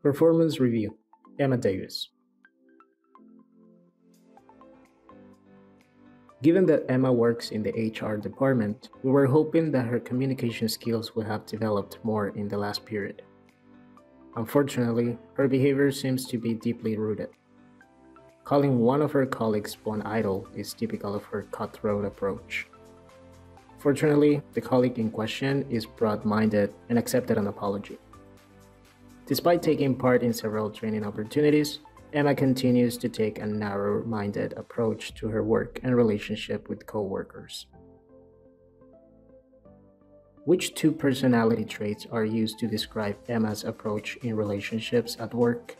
Performance Review Emma Davis. Given that Emma works in the HR department, we were hoping that her communication skills would have developed more in the last period. Unfortunately, her behavior seems to be deeply rooted. Calling one of her colleagues bone idle is typical of her cutthroat approach. Fortunately, the colleague in question is broad minded and accepted an apology. Despite taking part in several training opportunities, Emma continues to take a narrow minded approach to her work and relationship with coworkers. Which two personality traits are used to describe Emma's approach in relationships at work?